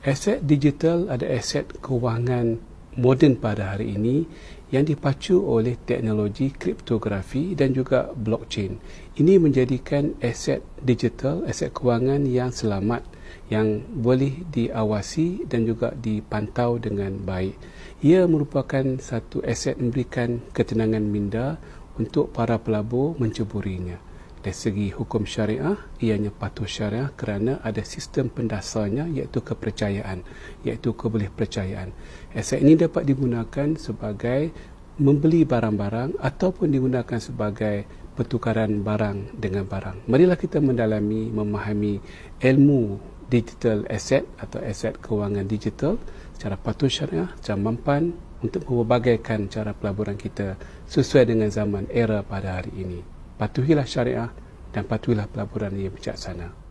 Aset digital ada aset kewangan moden pada hari ini yang dipacu oleh teknologi kriptografi dan juga blockchain. Ini menjadikan aset digital, aset kewangan yang selamat yang boleh diawasi dan juga dipantau dengan baik. Ia merupakan satu aset memberikan ketenangan minda untuk para pelabur menceburinya. Dari segi hukum syariah, ianya patuh syariah kerana ada sistem pendasarnya iaitu kepercayaan, iaitu kebolehpercayaan. Aset ini dapat digunakan sebagai membeli barang-barang ataupun digunakan sebagai pertukaran barang dengan barang. Marilah kita mendalami, memahami ilmu digital asset atau aset kewangan digital secara patuh syariah, secara mampan untuk membagaikan cara pelaburan kita sesuai dengan zaman era pada hari ini patuhilah syariah dan patuhilah pelaburan yang bijaksana.